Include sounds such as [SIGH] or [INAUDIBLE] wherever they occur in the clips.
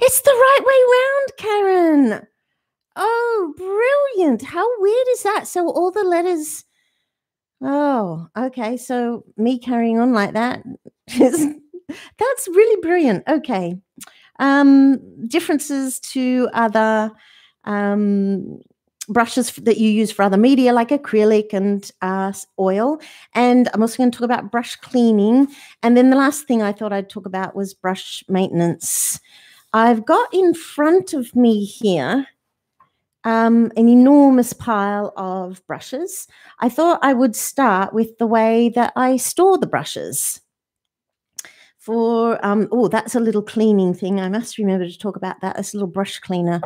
It's the right way round, Karen. Oh, brilliant. How weird is that? So all the letters. Oh, okay. So me carrying on like that is [LAUGHS] that's really brilliant. Okay. Um, differences to other um, brushes that you use for other media like acrylic and uh, oil. And I'm also going to talk about brush cleaning. And then the last thing I thought I'd talk about was brush maintenance. I've got in front of me here um, an enormous pile of brushes. I thought I would start with the way that I store the brushes. For, um, oh, that's a little cleaning thing. I must remember to talk about that. This little brush cleaner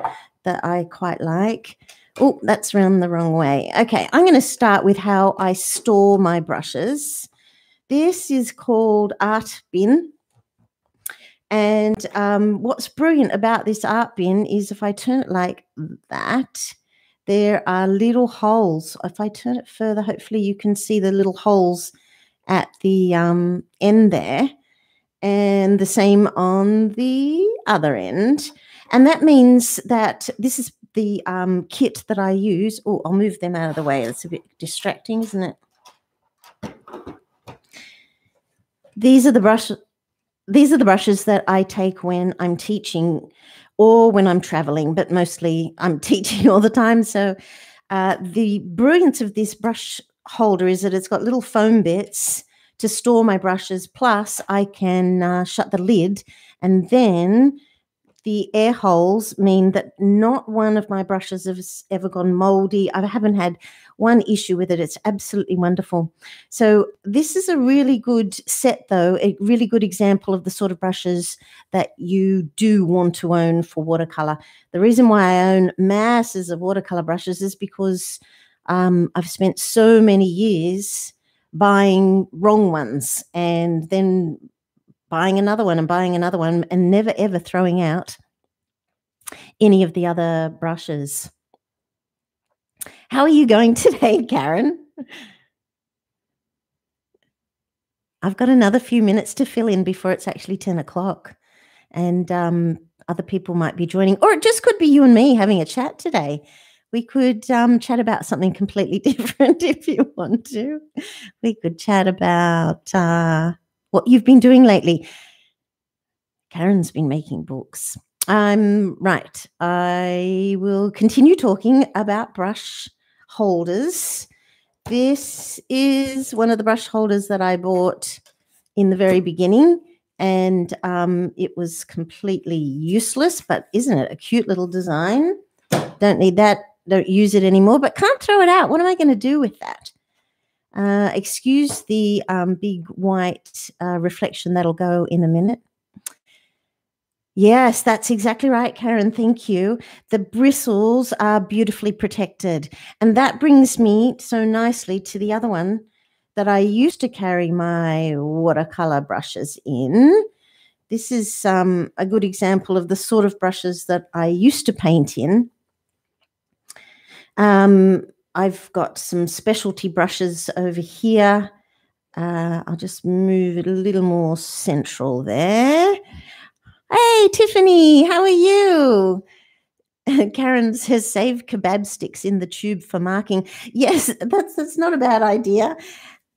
that I quite like. Oh, that's round the wrong way. Okay, I'm going to start with how I store my brushes. This is called Art Bin. And um, what's brilliant about this art bin is if I turn it like that, there are little holes. If I turn it further, hopefully you can see the little holes at the um, end there. And the same on the other end. And that means that this is the um, kit that I use. Oh, I'll move them out of the way. It's a bit distracting, isn't it? These are the brush. These are the brushes that I take when I'm teaching or when I'm traveling, but mostly I'm [LAUGHS] teaching all the time. So uh, the brilliance of this brush holder is that it's got little foam bits to store my brushes. Plus, I can uh, shut the lid and then the air holes mean that not one of my brushes has ever gone moldy. I haven't had one issue with it. It's absolutely wonderful. So this is a really good set, though, a really good example of the sort of brushes that you do want to own for watercolor. The reason why I own masses of watercolor brushes is because um, I've spent so many years buying wrong ones and then buying another one and buying another one and never ever throwing out any of the other brushes. How are you going [LAUGHS] today, Karen? I've got another few minutes to fill in before it's actually 10 o'clock. And um, other people might be joining, or it just could be you and me having a chat today. We could um, chat about something completely [LAUGHS] different if you want to. We could chat about uh, what you've been doing lately. Karen's been making books. Um, right. I will continue talking about brush holders. This is one of the brush holders that I bought in the very beginning, and um, it was completely useless, but isn't it a cute little design? Don't need that, don't use it anymore, but can't throw it out. What am I going to do with that? Uh, excuse the um, big white uh, reflection that'll go in a minute. Yes, that's exactly right, Karen. Thank you. The bristles are beautifully protected. And that brings me so nicely to the other one that I used to carry my watercolor brushes in. This is um, a good example of the sort of brushes that I used to paint in. Um, I've got some specialty brushes over here. Uh, I'll just move it a little more central there. Hey, Tiffany, how are you? [LAUGHS] Karen says, save kebab sticks in the tube for marking. [LAUGHS] Yes, that's that's not a bad idea.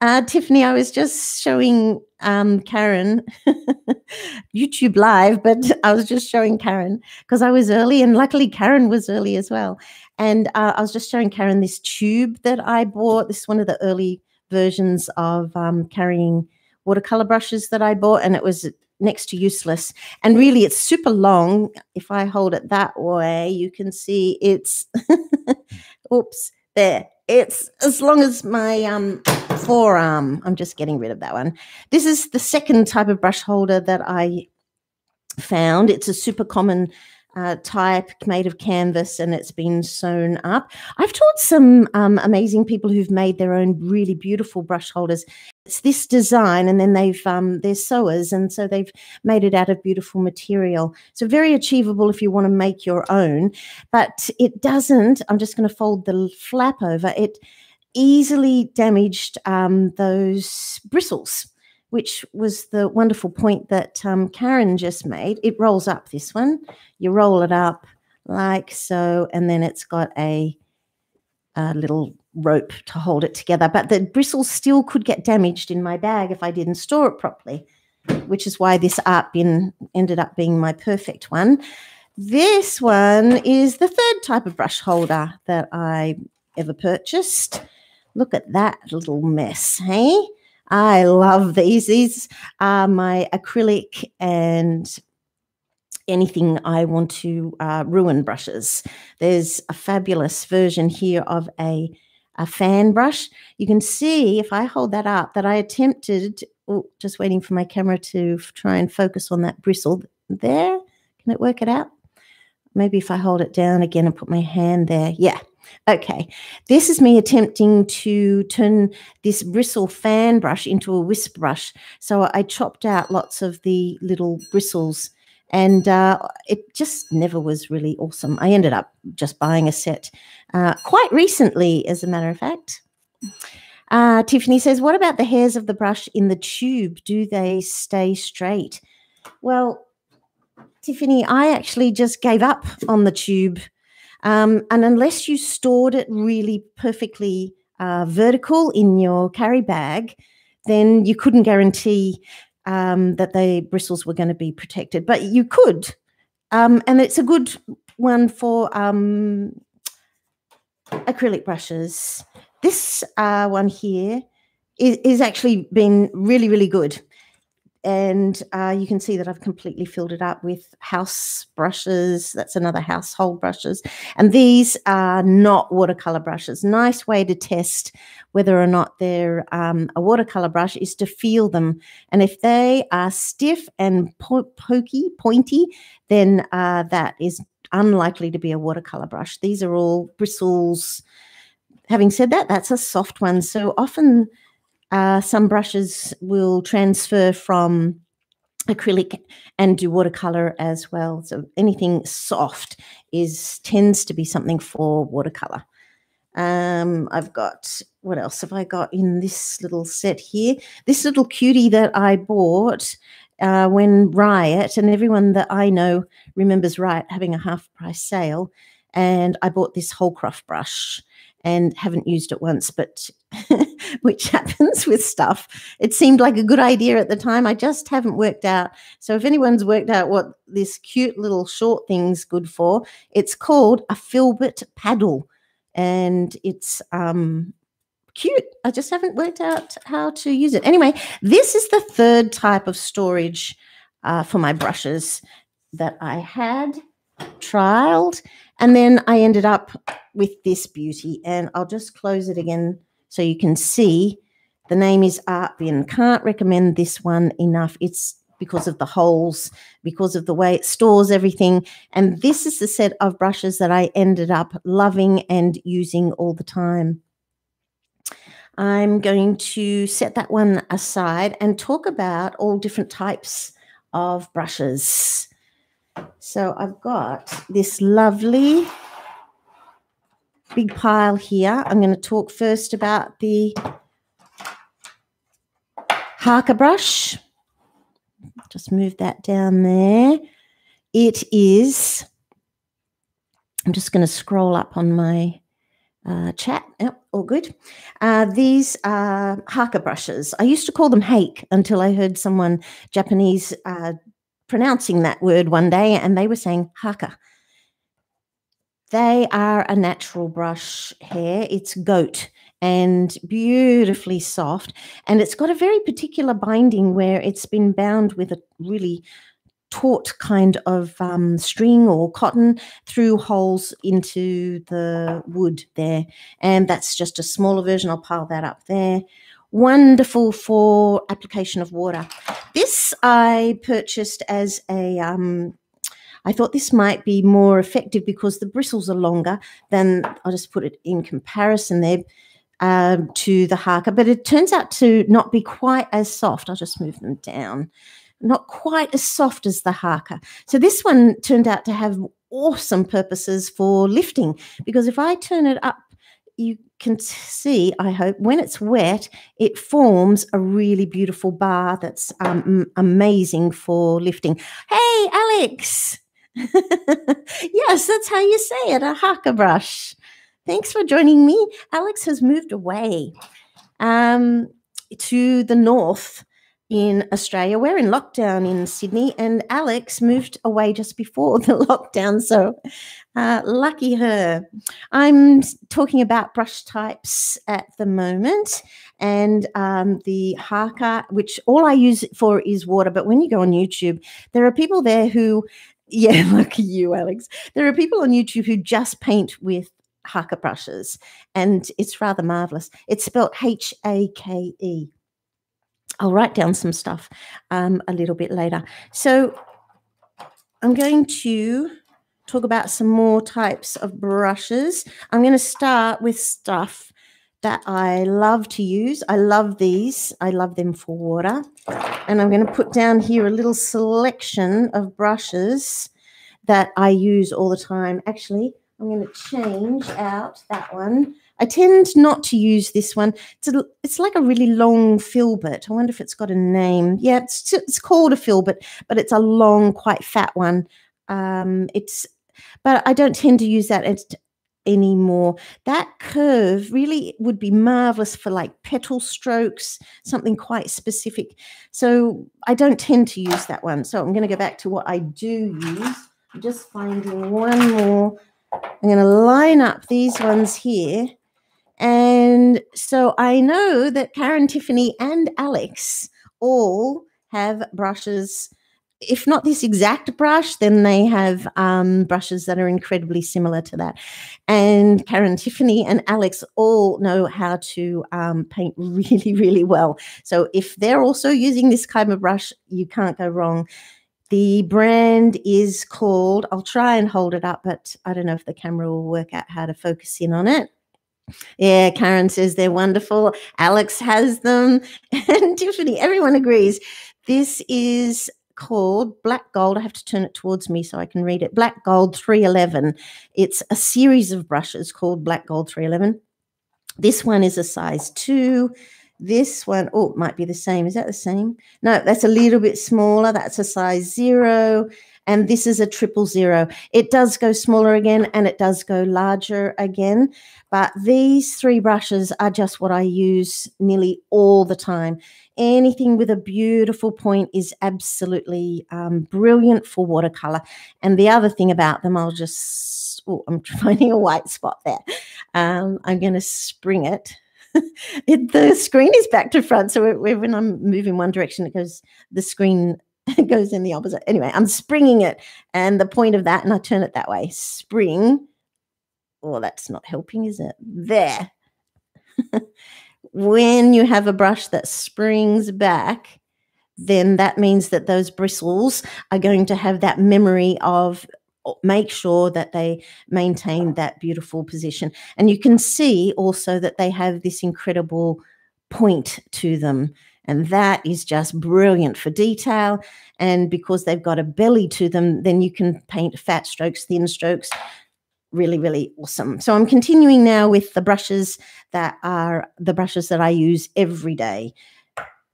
Uh, Tiffany, I was just showing um, Karen [LAUGHS] YouTube live, but I was just showing Karen because I was early, and luckily Karen was early as well. And uh, I was just showing Karen this tube that I bought. This is one of the early versions of um, carrying watercolor brushes that I bought, and it was next to useless. And really, it's super long. If I hold it that way, you can see it's, [LAUGHS] oops, there. It's as long as my um, forearm. I'm just getting rid of that one. This is the second type of brush holder that I found. It's a super common uh, type made of canvas and it's been sewn up. I've taught some um, amazing people who've made their own really beautiful brush holders. It's this design, and then they've um, they're sewers, and so they've made it out of beautiful material. So very achievable if you want to make your own, but it doesn't. I'm just going to fold the flap over. It easily damaged um, those bristles which was the wonderful point that um, Karen just made. It rolls up this one. You roll it up like so, and then it's got a, a little rope to hold it together. But the bristles still could get damaged in my bag if I didn't store it properly, which is why this art bin ended up being my perfect one. This one is the third type of brush holder that I ever purchased. Look at that little mess, hey? I love these. These are my acrylic and anything I want to uh, ruin brushes. There's a fabulous version here of a, a fan brush. You can see if I hold that up that I attempted, oh, just waiting for my camera to try and focus on that bristle there. Can it work it out? Maybe if I hold it down again and put my hand there. Yeah. Okay. This is me attempting to turn this bristle fan brush into a wisp brush. So I chopped out lots of the little bristles and uh, it just never was really awesome. I ended up just buying a set uh, quite recently, as a matter of fact. Uh, Tiffany says, What about the hairs of the brush in the tube? Do they stay straight? Well, Tiffany, I actually just gave up on the tube. Um, and unless you stored it really perfectly uh, vertical in your carry bag, then you couldn't guarantee um, that the bristles were going to be protected. But you could. Um, and it's a good one for um, acrylic brushes. This uh, one here is, is actually been really, really good and uh, you can see that I've completely filled it up with house brushes. That's another household brushes. And these are not watercolor brushes. Nice way to test whether or not they're um, a watercolor brush is to feel them. And if they are stiff and po pokey, pointy, then uh, that is unlikely to be a watercolor brush. These are all bristles. Having said that, that's a soft one. So often uh, some brushes will transfer from acrylic and do watercolor as well. So anything soft is tends to be something for watercolor. Um, I've got what else have I got in this little set here? This little cutie that I bought uh, when Riot and everyone that I know remembers Riot having a half price sale, and I bought this Holcroft brush and haven't used it once, but [LAUGHS] which [LAUGHS] happens with stuff. It seemed like a good idea at the time. I just haven't worked out. So if anyone's worked out what this cute little short thing's good for, it's called a filbert paddle. And it's um cute. I just haven't worked out how to use it. Anyway, this is the third type of storage uh, for my brushes that I had trialed. And then I ended up with this beauty. And I'll just close it again so you can see. The name is Art Bin. Can't recommend this one enough. It's because of the holes, because of the way it stores everything. And this is the set of brushes that I ended up loving and using all the time. I'm going to set that one aside and talk about all different types of brushes. So I've got this lovely big pile here. I'm going to talk first about the Haka brush. Just move that down there. It is, I'm just going to scroll up on my uh, chat. Yep, all good. Uh, these are Haka brushes. I used to call them hake until I heard someone Japanese uh, pronouncing that word one day and they were saying haka. They are a natural brush hair. It's goat and beautifully soft. And it's got a very particular binding where it's been bound with a really taut kind of um, string or cotton through holes into the wood there. And that's just a smaller version. I'll pile that up there wonderful for application of water. This I purchased as a. Um, I thought this might be more effective because the bristles are longer than, I'll just put it in comparison there uh, to the Haka, but it turns out to not be quite as soft. I'll just move them down. Not quite as soft as the Haka. So this one turned out to have awesome purposes for lifting because if I turn it up you can see, I hope, when it's wet, it forms a really beautiful bar that's um, amazing for lifting. Hey, Alex! [LAUGHS] yes, that's how you say it, a haka brush. Thanks for joining me. Alex has moved away um, to the north in Australia. We're in lockdown in Sydney, and Alex moved away just before [LAUGHS] the lockdown. So, uh, lucky her. I'm talking about brush types at the moment, and um, the Haka, which all I use it for is water. But when you go on YouTube, there are people there who, [LAUGHS] yeah, lucky you, Alex. There are people on YouTube who just paint with Haka brushes, and it's rather marvelous. It's spelled H A K E. I'll write down some stuff um, a little bit later. So I'm going to talk about some more types of brushes. I'm going to start with stuff that I love to use. I love these. I love them for water. And I'm going to put down here a little selection of brushes that I use all the time. Actually, I'm going to change out that one I tend not to use this one. It's a, it's like a really long filbert. I wonder if it's got a name. Yeah, it's it's called a filbert, but it's a long, quite fat one. Um, it's but I don't tend to use that anymore. That curve really would be marvelous for like petal strokes, something quite specific. So I don't tend to use that one. So I'm going to go back to what I do use. I'm just finding one more. I'm going to line up these ones here and so I know that Karen, Tiffany, and Alex all have brushes. If not this exact brush, then they have um, brushes that are incredibly similar to that. And Karen, Tiffany, and Alex all know how to um, paint [LAUGHS] really, really well. So if they're also using this kind of brush, you can't go wrong. The brand is called, I'll try and hold it up, but I don't know if the camera will work out how to focus in on it. Yeah, Karen says they're wonderful. Alex has them. [LAUGHS] And Tiffany, everyone agrees. This is called Black Gold. I have to turn it towards me so I can read it. Black Gold 311. It's a series of brushes called Black Gold 311. This one is a size two. This one, oh, it might be the same. Is that the same? No, that's a little bit smaller. That's a size zero and this is a triple zero. It does go smaller again and it does go larger again, but these three brushes are just what I use nearly all the time. Anything with a beautiful point is absolutely um, brilliant for watercolor. And the other thing about them, I'll just, oh, I'm [LAUGHS] finding a white spot there. Um, I'm going to spring it. [LAUGHS] it. The screen is back to front, so when I'm moving one direction, it goes. The screen [LAUGHS] it goes in the opposite. Anyway, I'm springing it. And the point of that, and I turn it that way, spring. Well, that's not helping, is it? There. [LAUGHS] when you have a brush that springs back, then that means that those bristles are going to have that memory of make sure that they maintain that beautiful position. And you can see also that they have this incredible point to them. And that is just brilliant for detail. And because they've got a belly to them, then you can paint fat strokes, thin strokes. Really, really awesome. So I'm continuing now with the brushes that are the brushes that I use every day.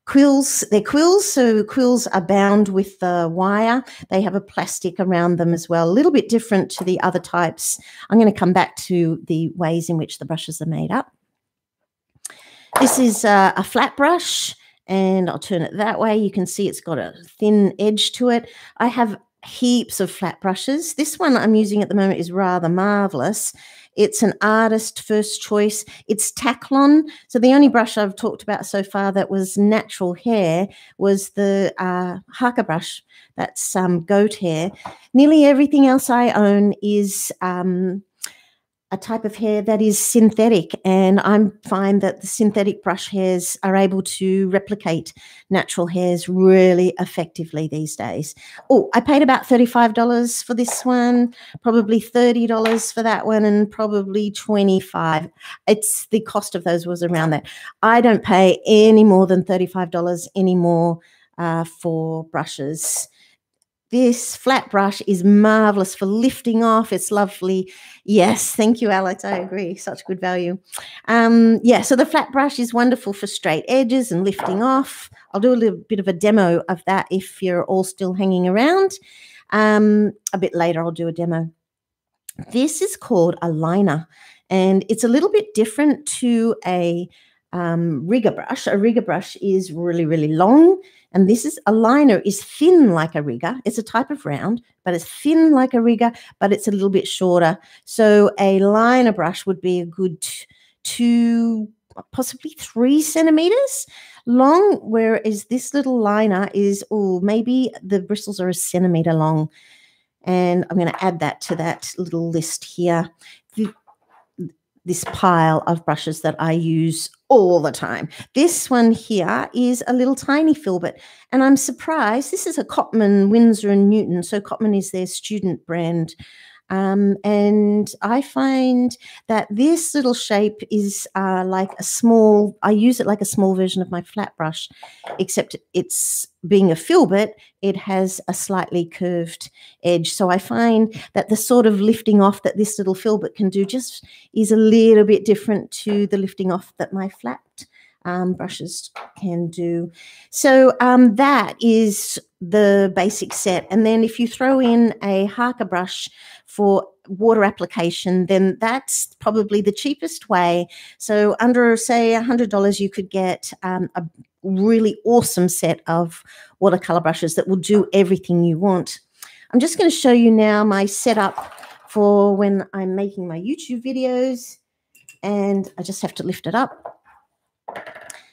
Quills, they're quills, so quills are bound with the wire. They have a plastic around them as well, a little bit different to the other types. I'm going to come back to the ways in which the brushes are made up. This is uh, a flat brush and I'll turn it that way. You can see it's got a thin edge to it. I have heaps of flat brushes. This one I'm using at the moment is rather marvelous. It's an artist first choice. It's Taklon. So the only brush I've talked about so far that was natural hair was the uh, Haka brush. That's um, goat hair. Nearly everything else I own is um, a type of hair that is synthetic and i find that the synthetic brush hairs are able to replicate natural hairs really effectively these days. Oh i paid about $35 for this one probably $30 for that one and probably 25 it's the cost of those was around that. I don't pay any more than $35 anymore uh, for brushes this flat brush is marvelous for lifting off. It's lovely. Yes, thank you, Alex. I agree. Such good value. Um, yeah, so the flat brush is wonderful for straight edges and lifting off. I'll do a little bit of a demo of that if you're all still hanging around. Um, a bit later, I'll do a demo. This is called a liner, and it's a little bit different to a um, rigger brush. A rigger brush is really, really long, and this is a liner is thin like a rigger. It's a type of round, but it's thin like a rigger, but it's a little bit shorter. So a liner brush would be a good two, possibly three centimeters long, whereas this little liner is, oh, maybe the bristles are a centimeter long. And I'm going to add that to that little list here. The, this pile of brushes that I use all the time. This one here is a little tiny filbert, and I'm surprised. This is a Cotman, Winsor and Newton. So Cotman is their student brand um, and I find that this little shape is uh, like a small, I use it like a small version of my flat brush, except it's being a filbert, it has a slightly curved edge. So I find that the sort of lifting off that this little filbert can do just is a little bit different to the lifting off that my flat um, brushes can do. So um, that is the basic set. And then if you throw in a Haka brush for water application, then that's probably the cheapest way. So under, say, $100, you could get um, a really awesome set of watercolor brushes that will do everything you want. I'm just going to show you now my setup for when I'm making my YouTube videos. And I just have to lift it up.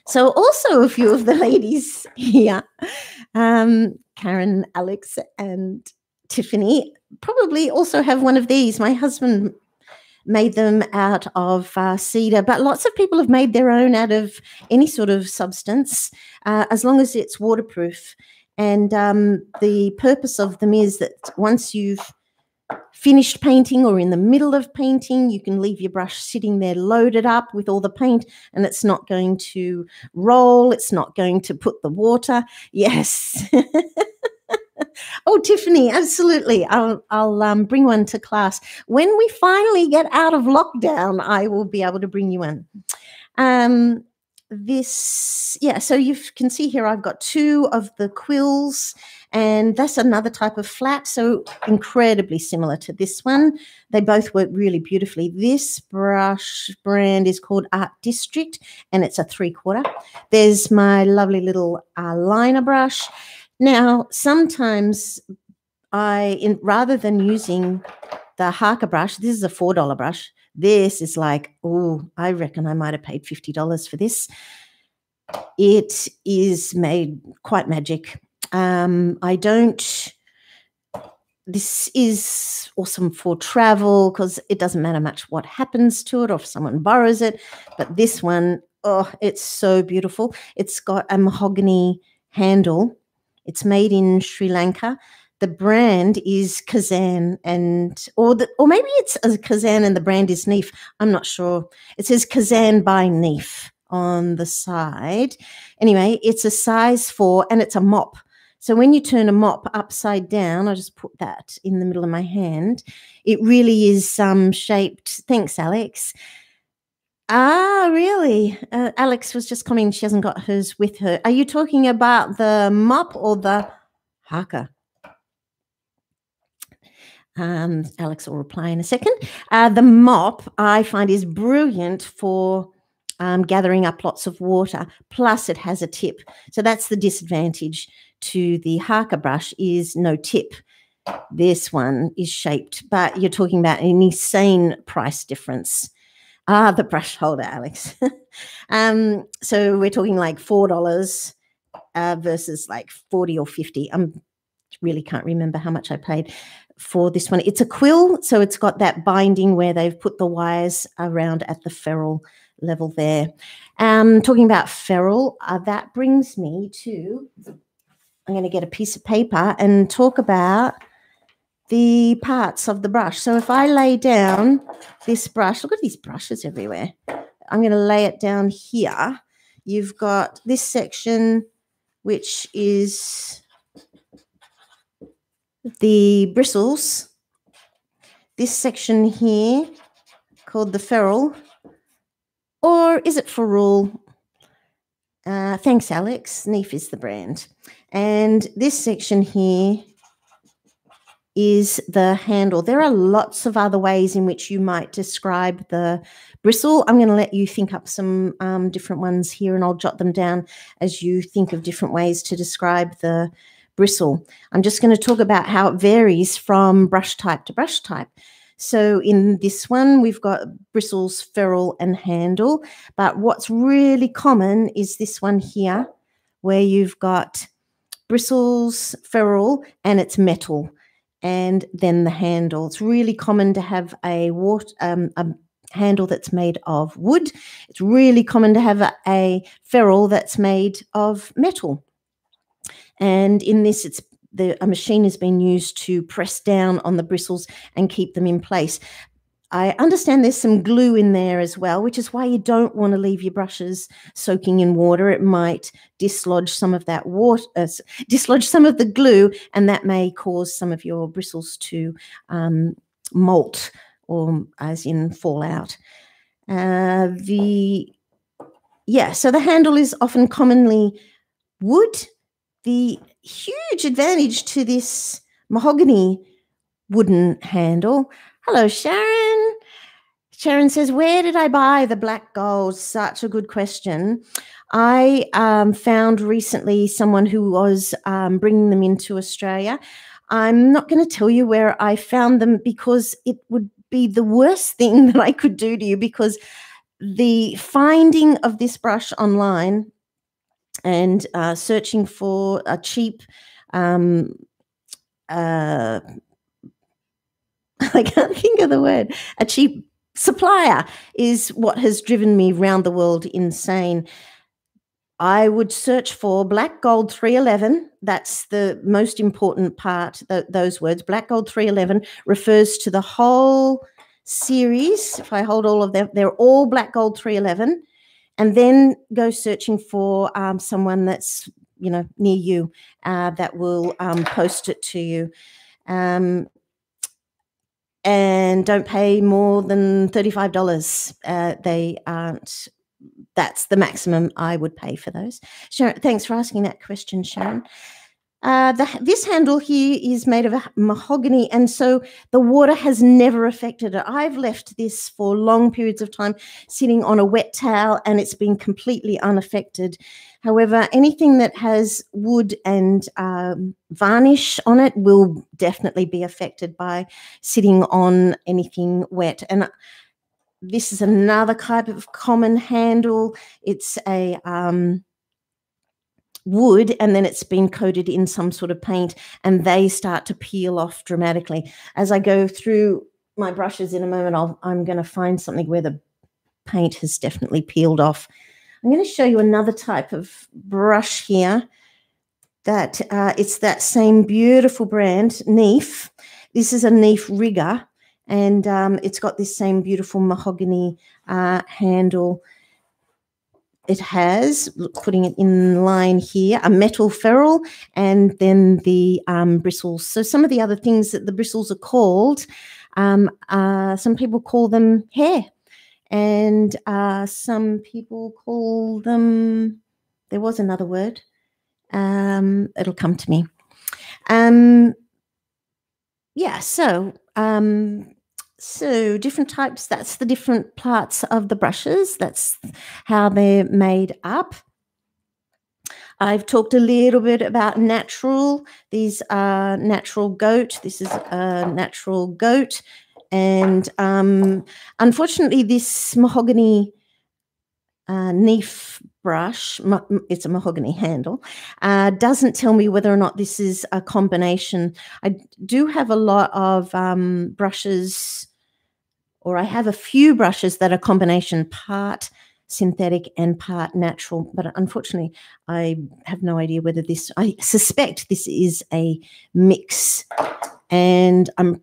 So, also a few of the ladies [LAUGHS] here, um, Karen, Alex, and Tiffany, probably also have one of these. My husband made them out of uh, cedar, but lots of people have made their own out of any sort of substance, uh, as long as it's waterproof. And um, the purpose of them is that once you've finished painting or in the middle of painting, you can leave your brush sitting there loaded up with all the paint and it's not going to roll, it's not going to put the water. Yes. [LAUGHS] oh, Tiffany, absolutely. I'll I'll um, bring one to class when we finally get out of lockdown. I will be able to bring you one. Um, this, yeah. So you can see here, I've got two of the quills and that's another type of flat, so incredibly similar to this one. They both work really beautifully. This brush brand is called Art District, and it's a three quarter. There's my lovely little uh, liner brush. Now, sometimes I, in, rather than using the Haka brush, this is a $4 brush. This is like, oh, I reckon I might have paid $50 for this. It is made quite magic. Um, I don't. This is awesome for travel because it doesn't matter much what happens to it or if someone borrows it. But this one, oh, it's so beautiful. It's got a mahogany handle. It's made in Sri Lanka. The brand is Kazan, and or the, or maybe it's a Kazan and the brand is Neef. I'm not sure. It says Kazan by Neef on the side. Anyway, it's a size four and it's a mop. So when you turn a mop upside down, I just put that in the middle of my hand. It really is um, shaped. Thanks, Alex. Ah, really? Uh, Alex was just commenting she hasn't got hers with her. Are you talking about the mop or the Haka? Um, Alex will reply in a second. Uh, the mop I find is brilliant for um, gathering up lots of water. Plus, it has a tip. So that's the disadvantage to the Haka brush is no tip. This one is shaped, but you're talking about an insane price difference. Ah, the brush holder, Alex. [LAUGHS] um, so we're talking like four dollars uh, versus like forty or fifty. I'm really can't remember how much I paid for this one. It's a quill, so it's got that binding where they've put the wires around at the ferrule level there. Um, talking about ferrule, uh, that brings me to I'm going to get a piece of paper and talk about the parts of the brush. So if I lay down this brush, look at these brushes everywhere. I'm going to lay it down here. You've got this section, which is the bristles, this section here called the ferrule, or is it ferrule? Uh, thanks, Alex. Neef is the brand. And this section here is the handle. There are lots of other ways in which you might describe the bristle. I'm going to let you think up some um, different ones here and I'll jot them down as you think of different ways to describe the bristle. I'm just going to talk about how it varies from brush type to brush type. So in this one, we've got bristles, ferrule, and handle. But what's really common is this one here, where you've got bristles, ferrule, and it's metal and then the handle. It's really common to have a water, um, a handle that's made of wood. It's really common to have a, a ferrule that's made of metal. And in this, it's the a machine has been used to press down on the bristles and keep them in place. I understand there's some glue in there as well, which is why you don't want to leave your brushes soaking in water. It might dislodge some of that water, uh, dislodge some of the glue, and that may cause some of your bristles to um, molt or as in fall out. Uh, the yeah, so the handle is often commonly wood. The huge advantage to this mahogany wooden handle Hello, Sharon. Sharon says, Where did I buy the black gold? Such a good question. I um, found recently someone who was um, bringing them into Australia. I'm not going to tell you where I found them because it would be the worst thing [LAUGHS] that I could do to you because the finding of this brush online and uh, searching for a cheap um, uh, [LAUGHS] I can't think of the word, a cheap supplier is what has driven me round the world insane. I would search for black gold 311. That's the most important part, th those words. Black gold 311 refers to the whole series. If I hold all of them, they're all black gold 311. And then go searching for um, someone that's, you know, near you uh, that will um, post it to you. Um, and don't pay more than $35. Uh, they aren't, that's the maximum I would pay for those. Sharon, thanks for asking that question, Sharon. Uh, the, this handle here is made of mahogany, and so the water has never affected it. I've left this for long periods of time sitting on a wet towel, and it's been completely unaffected. However, anything that has wood and um, varnish on it will definitely be affected by sitting on anything wet. And this is another type of common handle. It's a um, wood and then it's been coated in some sort of paint and they start to peel off dramatically. As I go through my brushes in a moment, I'll, I'm going to find something where the paint has definitely peeled off. I'm going to show you another type of brush here that uh, it's that same beautiful brand, Neef. This is a Neef Rigger and um, it's got this same beautiful mahogany uh, handle it has, putting it in line here, a metal ferrule and then the um, bristles. So some of the other things that the bristles are called, um, uh, some people call them hair and uh, some people call them, there was another word, um, it'll come to me. Um, yeah, so um, so different types, that's the different parts of the brushes. That's how they're made up. I've talked a little bit about natural. These are natural goat. This is a natural goat. And um, unfortunately, this mahogany uh, Neef brush, it's a mahogany handle, uh, doesn't tell me whether or not this is a combination. I do have a lot of um, brushes or I have a few brushes that are combination part synthetic and part natural. But unfortunately, I have no idea whether this, I suspect this is a mix. And I'm,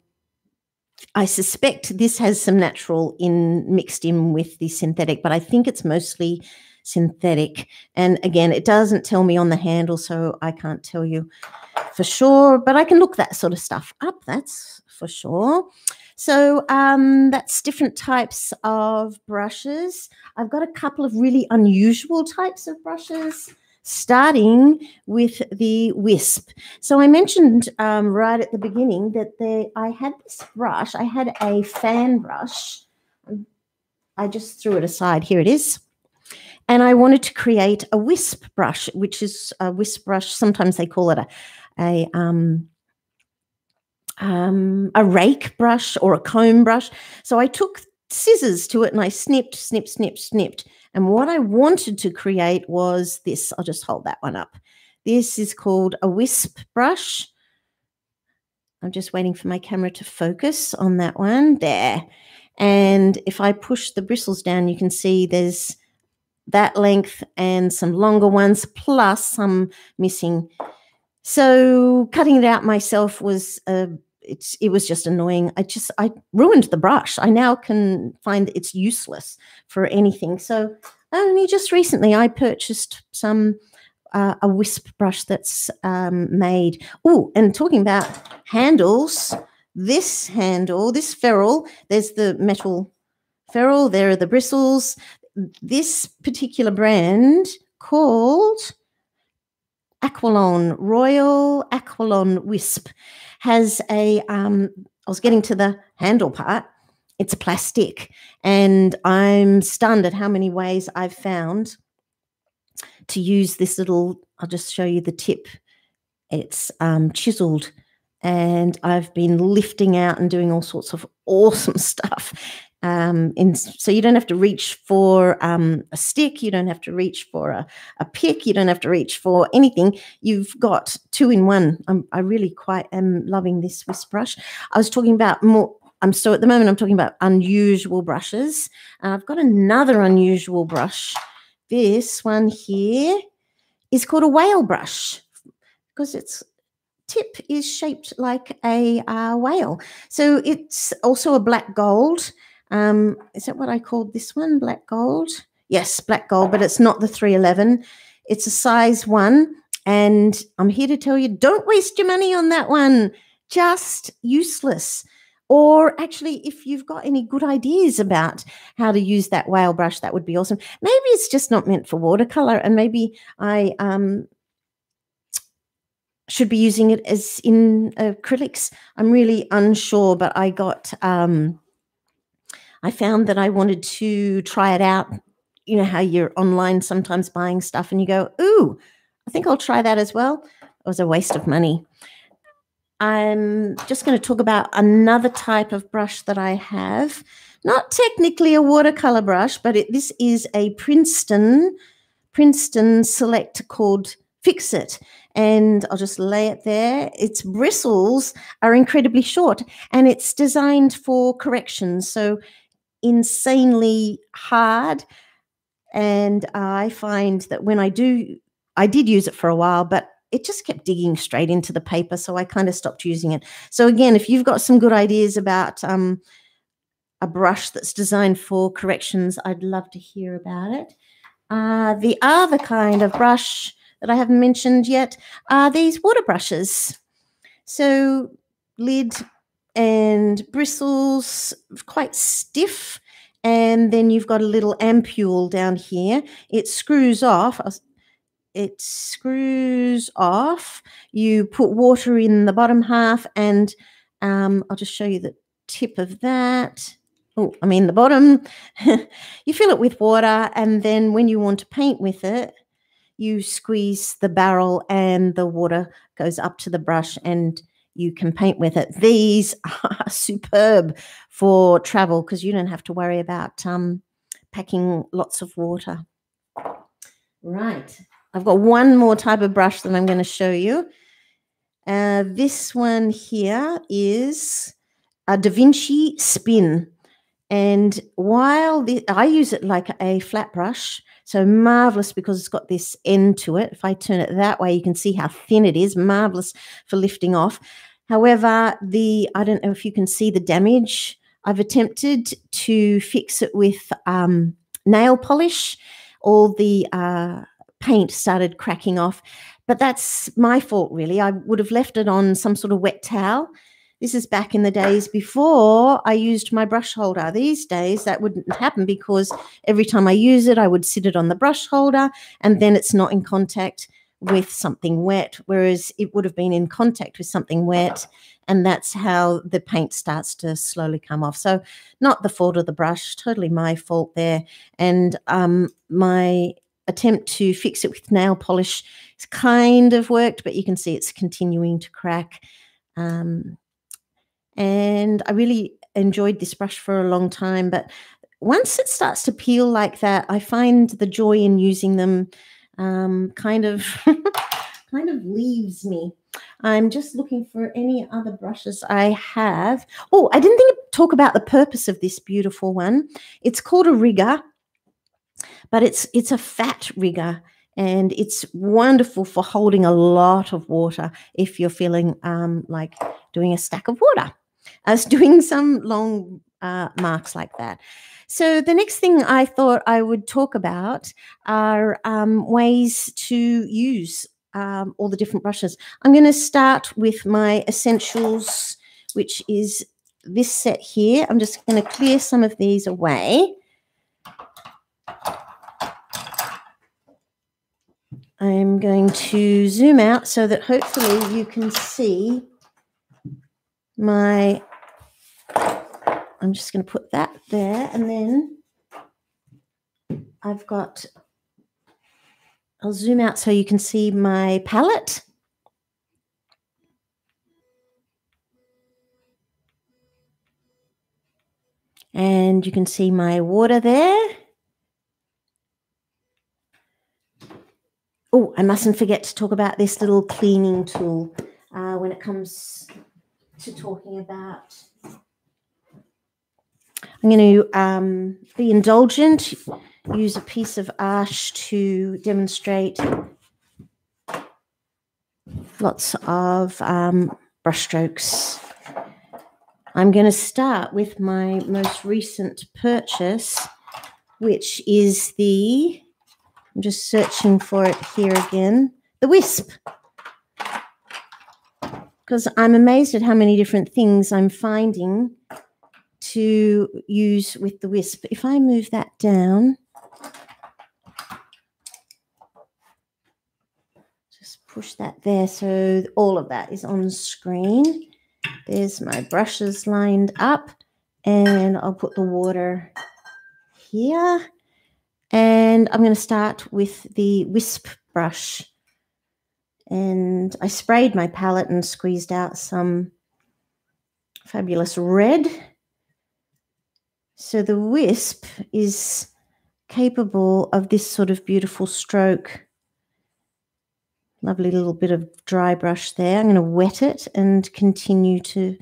I suspect this has some natural in mixed in with the synthetic, but I think it's mostly synthetic. And again, it doesn't tell me on the handle, so I can't tell you for sure, but I can look that sort of stuff up. That's for sure. So um, that's different types of brushes. I've got a couple of really unusual types of brushes starting with the wisp. So I mentioned um, right at the beginning that there, I had this brush. I had a fan brush. I just threw it aside. Here it is. And I wanted to create a wisp brush, which is a wisp brush. Sometimes they call it a, a um, um, a rake brush or a comb brush. So I took scissors to it and I snipped, snipped, snipped, snipped. And what I wanted to create was this. I'll just hold that one up. This is called a wisp brush. I'm just waiting for my camera to focus on that one there. And if I push the bristles down, you can see there's that length and some longer ones, plus some missing. So cutting it out myself was a it's it was just annoying. I just I ruined the brush. I now can find it's useless for anything. So only just recently I purchased some uh, a wisp brush that's um, made. Oh, and talking about handles, this handle, this ferrule, there's the metal ferrule. There are the bristles. This particular brand called Aqualon Royal Aqualon Wisp has a. Um, I was getting to the handle part. It's plastic, and I'm stunned at how many ways I've found to use this little. I'll just show you the tip. It's um, chiseled, and I've been lifting out and doing all sorts of [LAUGHS] awesome stuff. Um, in, so you don't have to reach for um, a stick, you don't have to reach for a, a pick, you don't have to reach for anything. You've got two in one. I'm, I really quite am loving this wisp brush. I was talking about more. I'm so at the moment I'm talking about unusual brushes, and I've got another unusual brush. This one here is called a whale brush because its tip is shaped like a uh, whale. So it's also a black gold um, is that what I called this one? Black gold? Yes, black gold, but it's not the 311. It's a size one. And I'm here to tell you don't waste your money on that one. Just useless. Or actually, if you've got any good ideas about how to use that whale brush, that would be awesome. Maybe it's just not meant for watercolor, and maybe I um, should be using it as in acrylics. I'm really unsure, but I got um, I found that I wanted to try it out. You know how you're online sometimes buying stuff and you go, ooh, I think I'll try that as well. It was a waste of money. I'm just going to talk about another type of brush that I have. Not technically a watercolor brush, but it, this is a Princeton Princeton Select called Fix It. And I'll just lay it there. Its bristles are incredibly short and it's designed for corrections. So insanely hard. And I find that when I do, I did use it for a while, but it just kept digging straight into the paper. So I kind of stopped using it. So again, if you've got some good ideas about um, a brush that's designed for corrections, I'd love to hear about it. Uh, the other kind of brush that I haven't mentioned yet are these water brushes. So lid and bristles quite stiff. And then you've got a little ampule down here. It screws off. It screws off. You put water in the bottom half, and um, I'll just show you the tip of that. Oh, I mean the bottom. [LAUGHS] you fill it with water, and then when you want to paint with it, you squeeze the barrel, and the water goes up to the brush and you can paint with it. These are [LAUGHS] superb for travel because you don't have to worry about um, packing lots of water. Right. I've got one more type of brush that I'm going to show you. Uh, this one here is a Da Vinci Spin. And while the, I use it like a flat brush, so marvelous because it's got this end to it. If I turn it that way, you can see how thin it is. Marvelous for lifting off. However, the I don't know if you can see the damage. I've attempted to fix it with um, nail polish all the uh, paint started cracking off. But that's my fault, really. I would have left it on some sort of wet towel. This is back in the days before I used my brush holder. These days, that wouldn't happen because every time I use it, I would sit it on the brush holder and then it's not in contact with something wet, whereas it would have been in contact with something wet. And that's how the paint starts to slowly come off. So, not the fault of the brush, totally my fault there. And um, my attempt to fix it with nail polish kind of worked, but you can see it's continuing to crack. Um, and I really enjoyed this brush for a long time. But once it starts to peel like that, I find the joy in using them um, kind of [LAUGHS] kind of leaves me. I'm just looking for any other brushes I have. Oh, I didn't think talk about the purpose of this beautiful one. It's called a rigger, but it's it's a fat rigger and it's wonderful for holding a lot of water if you're feeling um, like doing a stack of water as [LAUGHS] doing some long uh, marks like that. So the next thing I thought I would talk about are um, ways to use um, all the different brushes. I'm going to start with my essentials, which is this set here. I'm just going to clear some of these away. I'm going to zoom out so that hopefully you can see my I'm just going to put that there and then I've got, I'll zoom out so you can see my palette. And you can see my water there. Oh, I mustn't forget to talk about this little cleaning tool uh, when it comes to talking about I'm going to um, be indulgent, use a piece of Arches to demonstrate lots of um, brushstrokes. I'm going to start with my most recent purchase, which is the, I'm just searching for it here again, the Wisp. Because I'm amazed at how many different things I'm finding to use with the wisp. If I move that down, just push that there so all of that is on screen. There's my brushes lined up and I'll put the water here. And I'm going to start with the wisp brush. And I sprayed my palette and squeezed out some fabulous red. So the wisp is capable of this sort of beautiful stroke. Lovely little bit of dry brush there. I'm going to wet it and continue to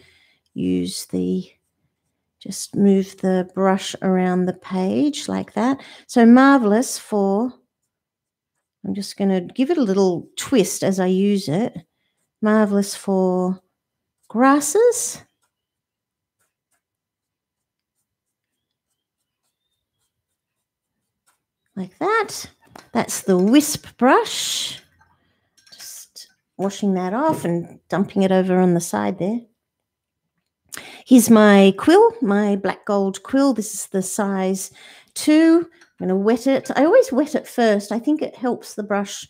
use the, just move the brush around the page like that. So marvelous for, I'm just going to give it a little twist as I use it. Marvelous for grasses like that. That's the wisp brush. Just washing that off and dumping it over on the side there. Here's my quill, my black gold quill. This is the size two. I'm going to wet it. I always wet it first. I think it helps the brush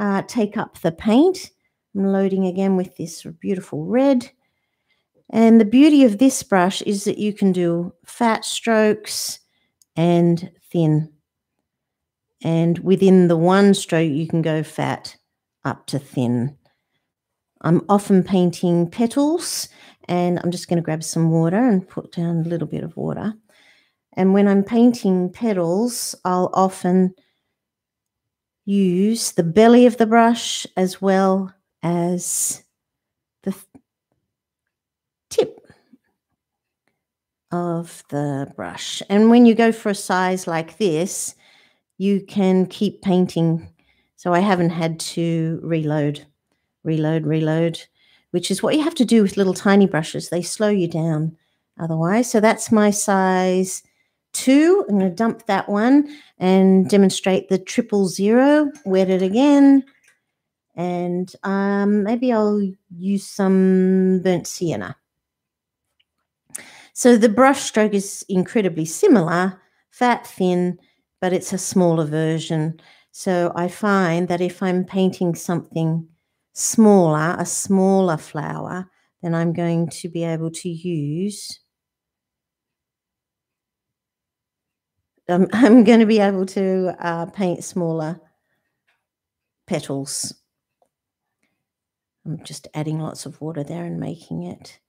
uh, take up the paint. I'm loading again with this beautiful red. And the beauty of this brush is that you can do fat strokes and thin. And within the one stroke, you can go fat up to thin. I'm often painting petals and I'm just going to grab some water and put down a little bit of water. And when I'm painting petals, I'll often use the belly of the brush as well as the tip of the brush. And when you go for a size like this, you can keep painting. So I haven't had to reload, reload, reload, which is what you have to do with little tiny brushes. They slow you down otherwise. So that's my size two. I'm going to dump that one and demonstrate the triple zero. Wet it again. And um, maybe I'll use some burnt sienna. So the brush stroke is incredibly similar, fat, thin, but it's a smaller version. So I find that if I'm painting something smaller, a smaller flower, then I'm going to be able to use [LAUGHS] I'm, I'm going to be able to uh, paint smaller petals. I'm just adding lots of water there and making it.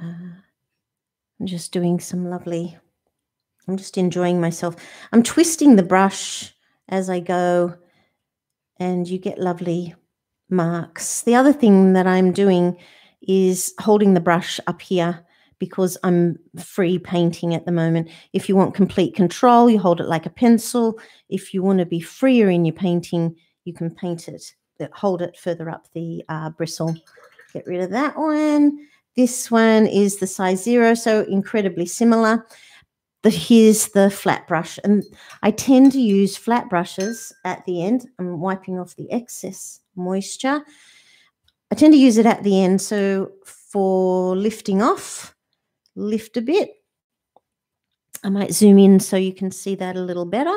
Uh, I'm just doing some lovely, I'm just enjoying myself. I'm twisting the brush as I go and you get lovely marks. The other thing that I'm doing is holding the brush up here because I'm free painting at the moment. If you want complete control, you hold it like a pencil. If you want to be freer in your painting, you can paint it, hold it further up the uh, bristle. Get rid of that one. This one is the size zero, so incredibly similar. But here's the flat brush. And I tend to use flat brushes at the end. I'm wiping off the excess moisture. I tend to use it at the end. So for lifting off, lift a bit. I might zoom in so you can see that a little better.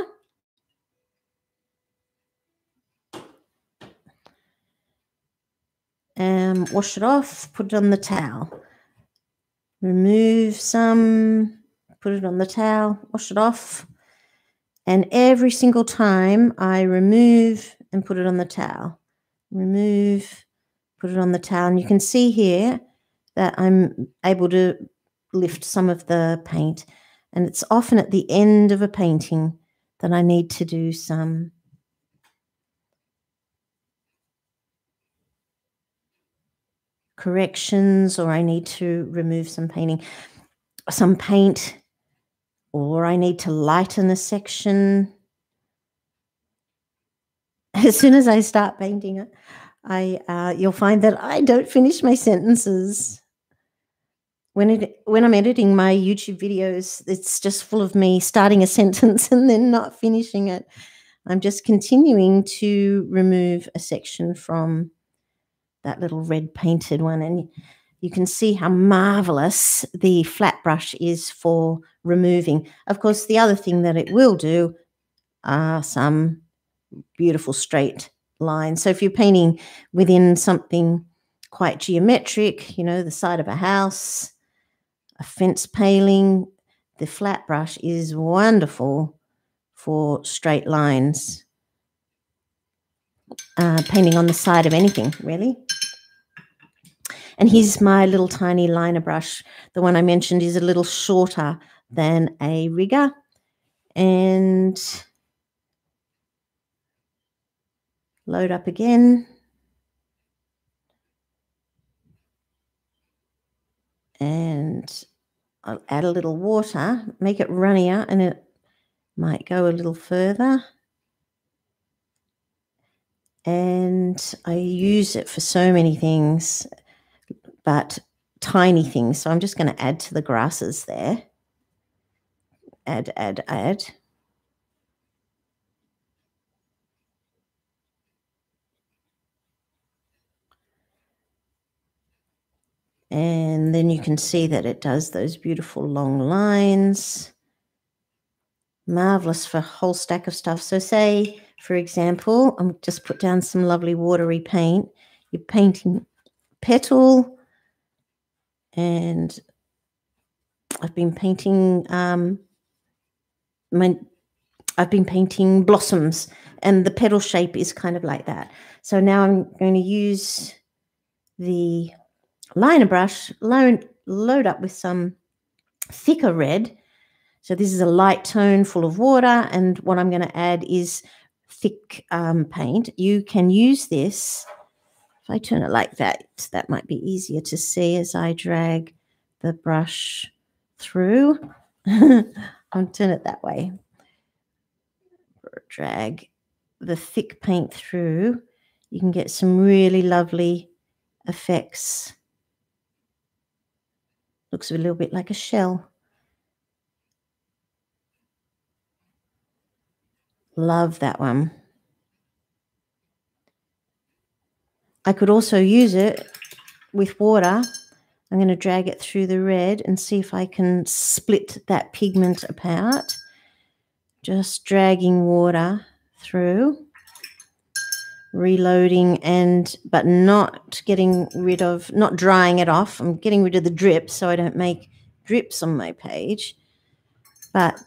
And wash it off, put it on the towel. Remove some, put it on the towel, wash it off. And every single time I remove and put it on the towel, remove, put it on the towel. And you can see here that I'm able to lift some of the paint. And it's often at the end of a painting that I need to do some corrections or I need to remove some painting, some paint, or I need to lighten a section. [LAUGHS] As soon as I start painting it, I uh, you'll find that I don't finish my sentences when it when I'm editing my YouTube videos, it's just full of me starting a [LAUGHS] sentence and then not finishing it. I'm just continuing to remove a section from that little red painted one. And you can see how marvelous the flat brush is for removing. Of course, the other thing that it will do are some beautiful straight lines. So if you're painting within something quite geometric, you know, the side of a house, a fence paling. The flat brush is wonderful for straight lines. Uh, painting on the side of anything, really. And here's my little tiny liner brush. The one I mentioned is a little shorter than a rigger. And load up again. And I'll add a little water, make it runnier, and it might go a little further. And I use it for so many things, but tiny things. So I'm just going to add to the grasses there. Add, add, add. And then you can see that it does those beautiful long lines. Marvelous for a whole stack of stuff. So say, for example, I'm just put down some lovely watery paint. You're painting petal and I've been painting um, my I've been painting blossoms and the petal shape is kind of like that. So now I'm going to use the liner brush, load, load up with some thicker red. So this is a light tone full of water. And what I'm going to add is thick um, paint. You can use this. If I turn it like that, that might be easier to see as I drag the brush through. [LAUGHS] I'll turn it that way. Drag the thick paint through. You can get some really lovely effects Looks a little bit like a shell. Love that one. I could also use it with water. I'm going to drag it through the red and see if I can split that pigment apart. Just dragging water through reloading and, but not getting rid of, not drying it off. I'm getting rid of the drips so I don't make drips on my page. But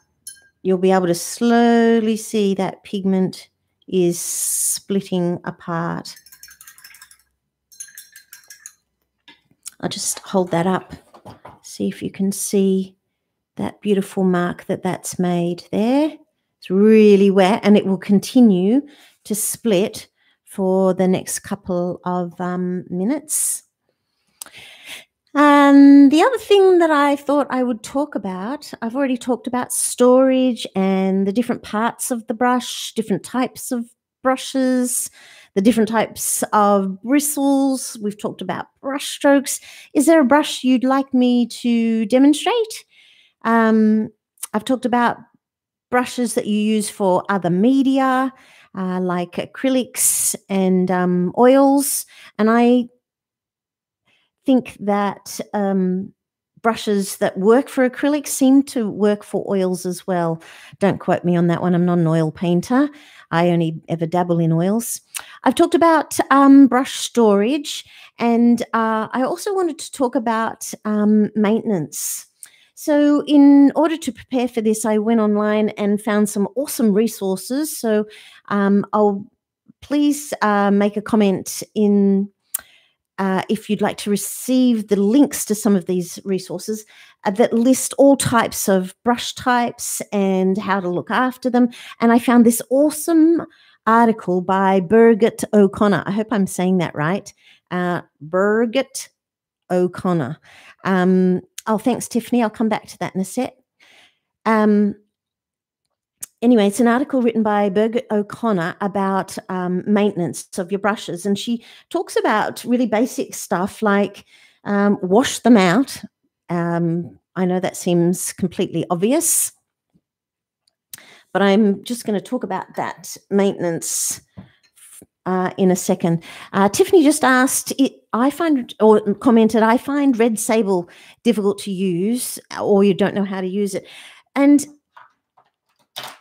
you'll be able to slowly see that pigment is splitting apart. I'll just hold that up, see if you can see that beautiful mark that that's made there. It's really wet and it will continue to split for the next couple of um, minutes. Um, the other thing that I thought I would talk about, I've already talked about storage and the different parts of the brush, different types of brushes, the different types of bristles. We've talked about brush strokes. Is there a brush you'd like me to demonstrate? Um, I've talked about brushes that you use for other media, uh, like acrylics and um, oils. And I think that um, brushes that work for acrylics seem to work for oils as well. Don't quote me on that one. I'm not an oil painter. I only ever dabble in oils. I've talked about um, brush storage, and uh, I also wanted to talk about um, maintenance. So, in order to prepare for this, I went online and found some awesome resources. So, um, I'll please uh, make a comment in uh, if you'd like to receive the links to some of these resources uh, that list all types of brush types and how to look after them. And I found this awesome article by Birgit O'Connor. I hope I'm saying that right. Uh, Birgit O'Connor. Um, oh, thanks, Tiffany. I'll come back to that in a sec. Um, anyway, it's an article written by Birgit O'Connor about um, maintenance of your brushes. And she talks about really basic stuff like um, wash them out. Um, I know that seems completely obvious, but I'm just going to talk about that maintenance uh, in a second. Uh, Tiffany just asked, I find, or commented, I find red sable difficult to use, or you don't know how to use it. And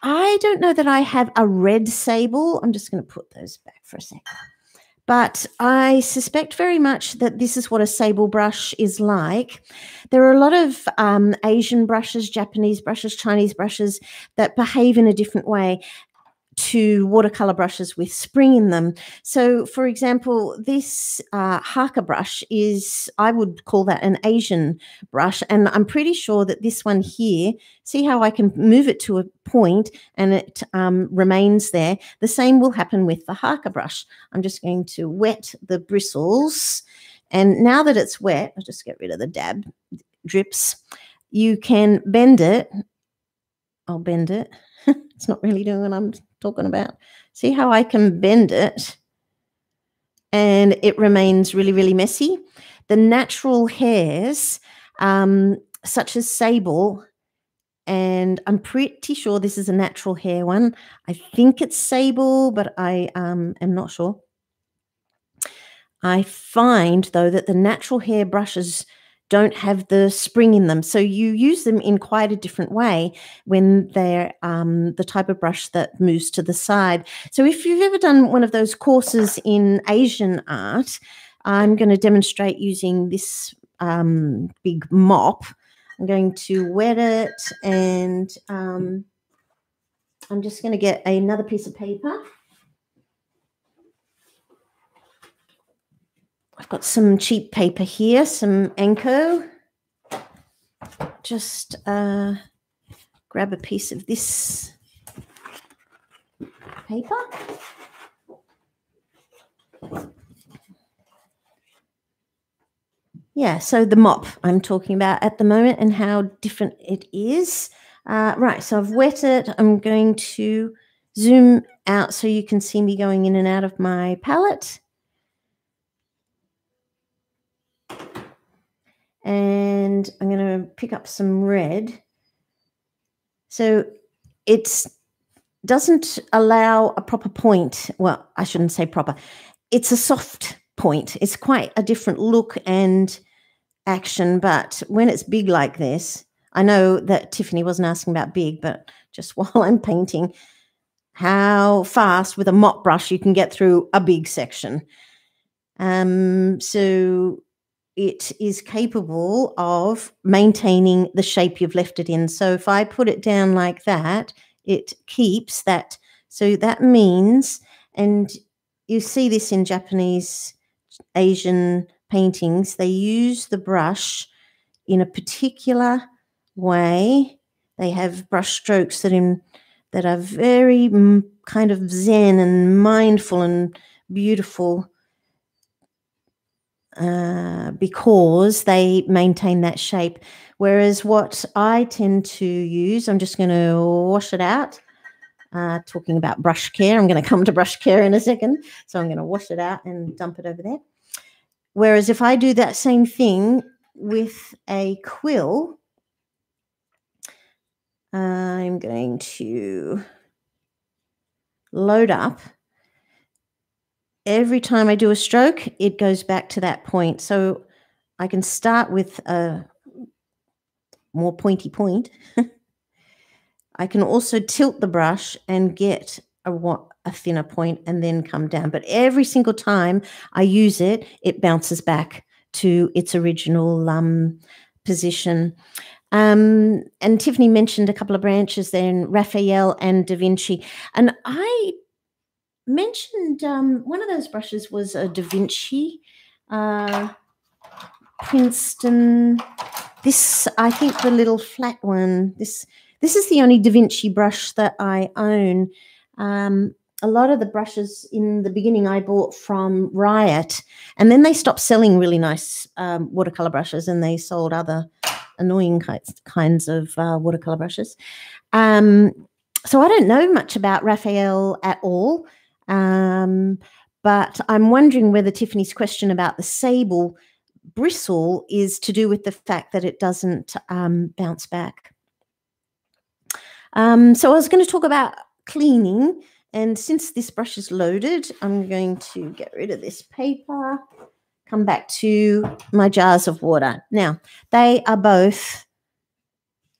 I don't know that I have a red sable. I'm just going to put those back for a second. But I suspect very much that this is what a sable brush is like. There are a lot of um, Asian brushes, Japanese brushes, Chinese brushes that behave in a different way to watercolor brushes with spring in them. So, for example, this uh, Haka brush is, I would call that an Asian brush. And I'm pretty sure that this one here, see how I can move it to a point and it um, remains there. The same will happen with the Haka brush. I'm just going to wet the bristles. And now that it's wet, I'll just get rid of the dab drips. You can bend it. I'll bend it. [LAUGHS] it's not really doing what I'm talking about. See how I can bend it and it remains really, really messy. The natural hairs, um, such as sable, and I'm pretty sure this is a natural hair one. I think it's sable, but I um, am not sure. I find, though, that the natural hair brushes don't have the spring in them. So you use them in quite a different way when they're um, the type of brush that moves to the side. So if you've ever done one of those courses in Asian art, I'm going to demonstrate using this um, big mop. I'm going to wet it and um, I'm just going to get another piece of paper. I've got some cheap paper here, some Anko. Just uh, grab a piece of this paper. Yeah, so the mop I'm talking about at the moment and how different it is. Uh, right, so I've wet it. I'm going to zoom out so you can see me going in and out of my palette. And I'm going to pick up some red. So it's doesn't allow a proper point. Well, I shouldn't say proper. It's a soft point. It's quite a different look and action. But when it's big like this, I know that Tiffany wasn't asking about big, but just [LAUGHS] while I'm painting, how fast with a mop brush you can get through a big section. Um, so it is capable of maintaining the shape you've left it in. So if I put it down like that, it keeps that. So that means, and you see this in Japanese, Asian paintings, they use the brush in a particular way. They have brush strokes that in that are very mm, kind of zen and mindful and beautiful uh, because they maintain that shape. Whereas what I tend to use, I'm just going to wash it out. Uh, talking about brush care, I'm going to come to brush care in a second. So I'm going to wash it out and dump it over there. Whereas if I do that same thing with a quill, I'm going to load up every time I do a stroke, it goes back to that point. So I can start with a more pointy point. [LAUGHS] I can also tilt the brush and get a, a thinner point and then come down. But every single time I use it, it bounces back to its original um, position. Um, and Tiffany mentioned a couple of branches there in Raphael and Da Vinci. And I mentioned um, one of those brushes was a Da Vinci, uh, Princeton. This, I think, the little flat one. This, this is the only Da Vinci brush that I own. Um, a lot of the brushes in the beginning I bought from Riot, and then they stopped selling really nice um, watercolor brushes, and they sold other annoying kinds, of uh, watercolor brushes. Um, so I don't know much about Raphael at all. Um, but I'm wondering whether Tiffany's question about the sable bristle is to do with the fact that it doesn't um, bounce back. Um, so I was going to talk about cleaning. And since this brush is loaded, I'm going to get rid of this paper, come back to my jars of water. Now, they are both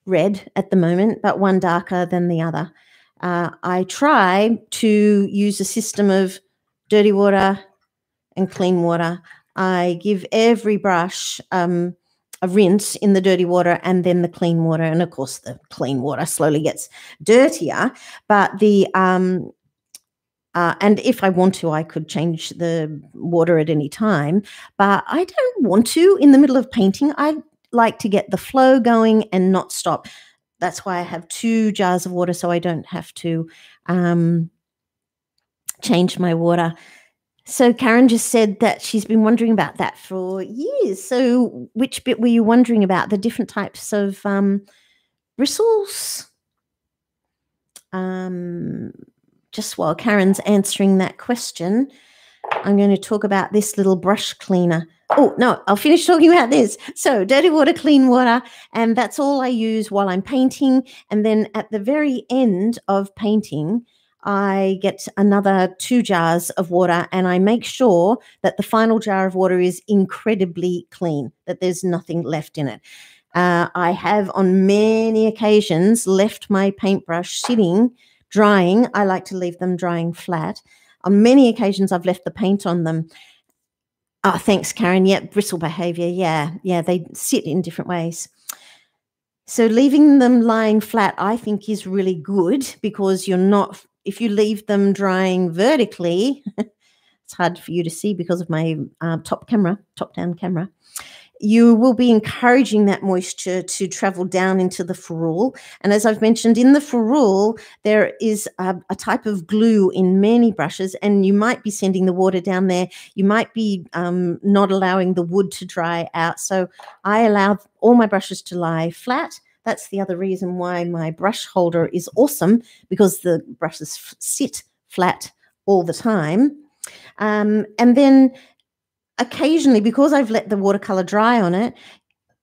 red at the moment, but one darker than the other uh, I try to use a system of dirty water and clean water. I give every brush um, a rinse in the dirty water and then the clean water. And of course, the clean water slowly gets dirtier. But the um, uh, and if I want to, I could change the water at any time. But I don't want to in the middle of painting. I like to get the flow going and not stop that's why I have two jars of water so I don't have to um, change my water. So Karen just said that she's been wondering about that for years. So which bit were you wondering about? The different types of um, bristles? Um, just while Karen's answering that question, I'm going to talk about this little brush cleaner. Oh, no, I'll finish talking about this. So, dirty water, clean water, and that's all I use while I'm painting. And then at the very end of painting, I get another two jars of water and I make sure that the final jar of water is incredibly clean, that there's nothing left in it. Uh, I have on many occasions left my paintbrush sitting, drying. I like to leave them drying flat on many occasions, I've left the paint on them. Oh, thanks, Karen. Yeah, bristle behavior. Yeah, yeah, they sit in different ways. So leaving them lying flat, I think, is really good because you're not, if you leave them drying vertically, [LAUGHS] it's hard for you to see because of my uh, top camera, top down camera you will be encouraging that moisture to travel down into the ferrule. And as I've mentioned, in the ferrule, there is a, a, type of glue in many brushes, and you might be sending the water down there. You might be um, not allowing the wood to dry out. So I allow all my brushes to lie flat. That's the other reason why my brush holder is awesome because the brushes sit flat all the time. Um, and then occasionally, because I've let the watercolor dry on it,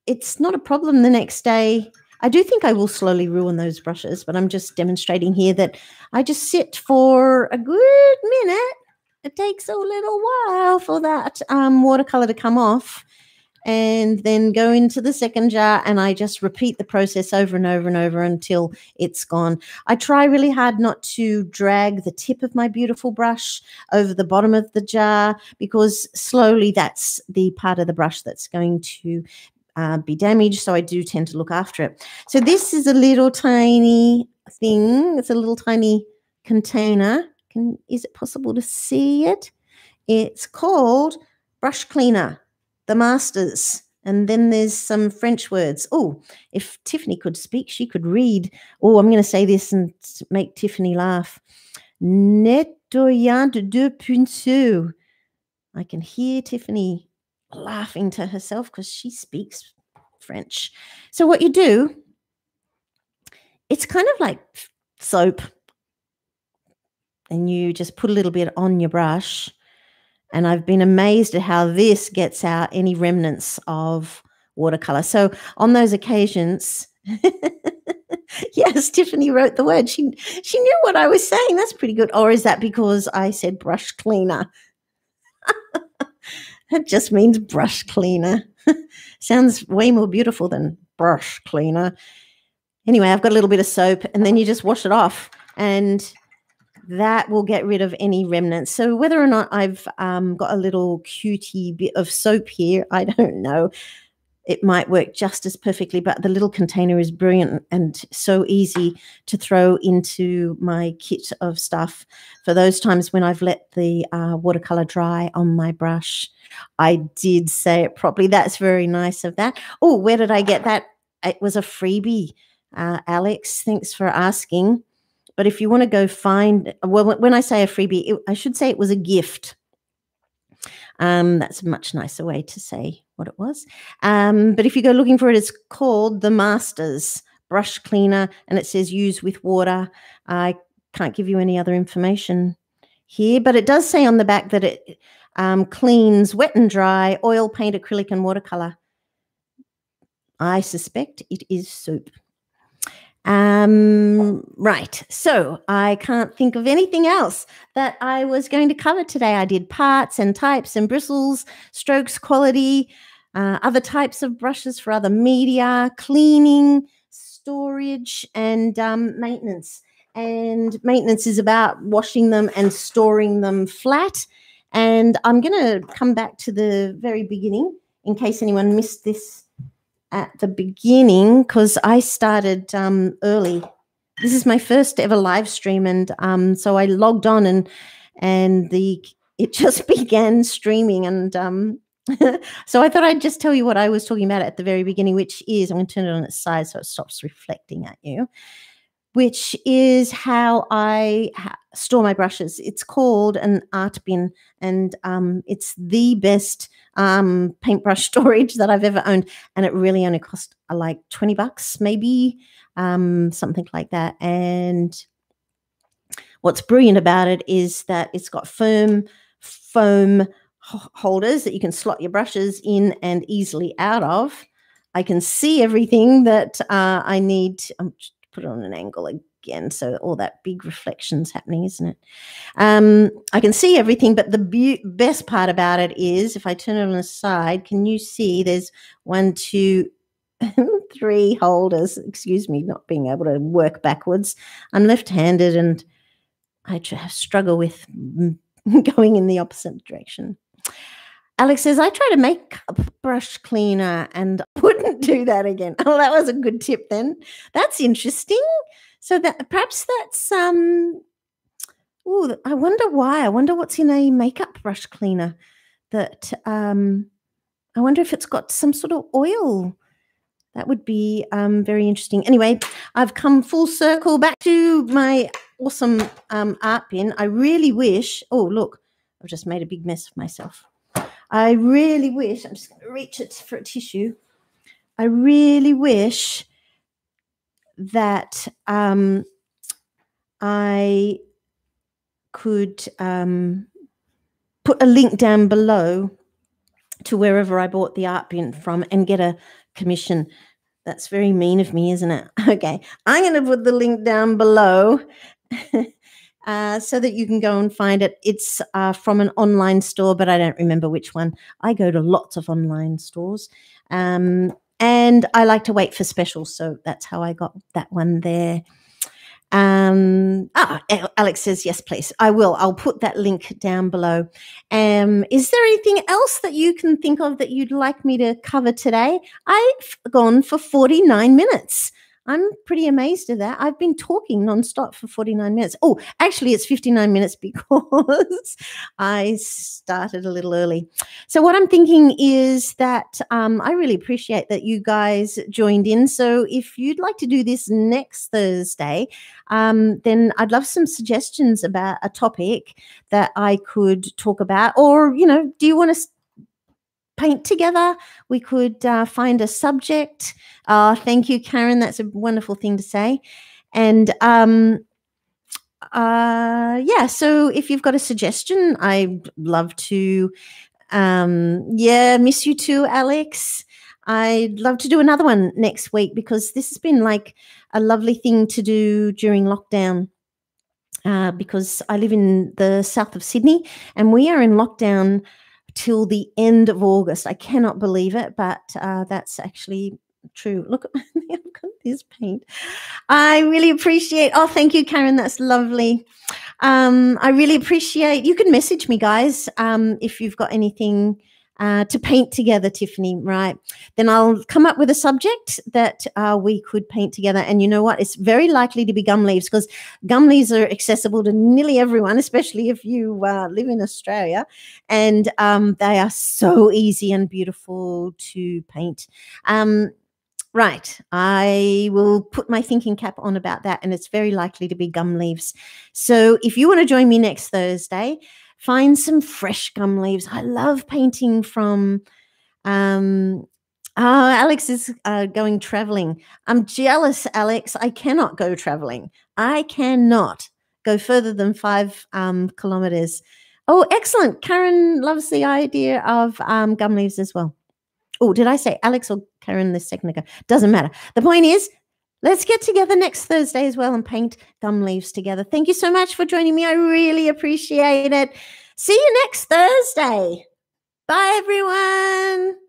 it's not a problem the next day I do think I will slowly ruin those brushes, but I'm just demonstrating here that I just sit for a good minute. It takes a little while for that um, watercolor to come off and then go into the second jar and I just repeat the process over and over and over until it's gone. I try really hard not to drag the tip of my beautiful brush over the bottom of the jar because slowly that's the part of the brush that's going to uh, be damaged. So I do tend to look after it. So this is a little tiny thing. It's a little tiny container. Can, is it possible to see it? It's called brush cleaner the masters. And then there's some French words. Oh, if Tiffany could speak, she could read. Oh, I'm going to say this and make Tiffany laugh. Nettoyant de pinceau. I can hear Tiffany laughing to herself because she speaks French. So, what you do, it's kind of like soap. And you just put a little bit on your brush and I've been amazed at how this gets out any remnants of watercolor. So on those occasions, [LAUGHS] yes, Tiffany wrote the word. She she knew what I was saying. That's pretty good. Or is that because I said brush cleaner? [LAUGHS] that just means brush cleaner. [LAUGHS] Sounds way more beautiful than brush cleaner. Anyway, I've got a little bit of soap and then you just wash it off and that will get rid of any remnants. So whether or not I've um, got a little cutie bit of soap here, I don't know. It might work just as perfectly, but the little container is brilliant and so easy to throw into my kit of stuff for those times when I've let the uh, watercolor dry on my brush. I did say it properly. That's very nice of that. Oh, where did I get that? It was a freebie. Uh, Alex, thanks for asking. But if you want to go find, well, when I say a freebie, it, I should say it was a gift. Um, that's a much nicer way to say what it was. Um, but if you go looking for it, it's called the Masters Brush Cleaner, and it says use with water. I can't give you any other information here, but it does say on the back that it um, cleans wet and dry, oil, paint, acrylic, and watercolor. I suspect it is soup. Um, right. So I can't think of anything else that I was going to cover today. I did parts and types and bristles, strokes, quality, uh, other types of brushes for other media, cleaning, storage, and um, maintenance. And maintenance is about washing them and storing them flat. And I'm going to come back to the very beginning in case anyone missed this at the beginning because I started um, early. This is my first ever live stream, and um, so I logged on and and the it just [LAUGHS] began streaming, and um, [LAUGHS] so I thought I'd just tell you what I was talking about at the very beginning, which is I'm going to turn it on its side so it stops reflecting at you. Which is how I ha- store my brushes. It's called an art bin, and um, it's the best um, paintbrush [LAUGHS] storage that I've ever owned, and it really only cost uh, like twenty bucks, maybe um, something like that. And what's brilliant about it is that it's got firm foam holders that you can slot your brushes in and easily out of. I can see everything that uh, I need. I'm put it on an angle again. So all that big reflections happening, isn't it? Um, I can see everything, but the be- best part about it is if I turn it on the side, can you see there's one, two, [LAUGHS] three holders. Excuse me, not being able to work backwards. I'm left-handed and I struggle with [LAUGHS] going in the opposite direction. Alex says, I try to make brush cleaner and [LAUGHS] wouldn't do that again. [LAUGHS] Oh, that was a good tip then. That's interesting. So that perhaps that's um oh, I wonder why. I wonder what's in a makeup brush cleaner that um I wonder if it's got some sort of oil. That would be um, very interesting. Anyway, I've come full circle back to my awesome um, art bin. I really wish. Oh, look, I've just made a big mess of myself. I really wish. I'm just going to reach it for a tissue. I really wish that um, I could um, put a link down below to wherever I bought the art bin from and get a commission. That's very mean of me, isn't it? [LAUGHS] Okay, I'm going to put the link down below. [LAUGHS] Uh, so that you can go and find it. It's uh, from an online store, but I don't remember which one. I go to lots of online stores. Um, and I like to wait for specials. So that's how I got that one there. Um, ah, Alex says, yes, please. I will. I'll put that link down below. Um, is there anything else that you can think of that you'd like me to cover today? I've gone for 49 minutes. I'm pretty amazed at that. I've been talking nonstop for 49 minutes. Oh, actually, it's 59 minutes [LAUGHS] because I started a little early. So, what I'm thinking is that um, I really appreciate that you guys joined in. So, if you'd like to do this next Thursday, um, then I'd love some suggestions about a topic that I could talk about. Or, you know, do you want to paint together. We could uh, find a subject. Uh, thank you, Karen. That's a wonderful thing to say. And um, uh, yeah, so if you've got a suggestion, I'd love to. Um, yeah, miss you too, Alex. I'd love to do another one next week because this has been like a lovely thing to do during lockdown. Uh, because I live in the south of Sydney and we are in lockdown till the end of August. I cannot believe it, but uh, that's actually true. Look, [LAUGHS] I've got this paint. I really appreciate. Oh, thank you, Karen. That's lovely. Um, I really appreciate. You can message me, guys, um, if you've got anything uh, to paint together, Tiffany, right? Then I'll come up with a subject that uh, we could paint together. And you know what? It's very likely to be gum leaves because gum leaves are accessible to nearly everyone, especially if you uh, live in Australia. And um, they are so easy and beautiful to paint. Um, Right. I will put my thinking cap on about that, and it's very likely to be gum leaves. So if you want to join me next Thursday, find some fresh gum leaves. I love painting from. Um, oh, Alex is uh, going traveling. I'm jealous, Alex. I cannot go traveling. I cannot go further than five um, kilometers. Oh, excellent. Karen loves the idea of um, gum leaves as well. Oh, did I say Alex or Karen this second ago? Doesn't matter. The point is, let's get together next Thursday as well and paint gum leaves together. Thank you so much for joining me. I really appreciate it. See you next Thursday. Bye, everyone.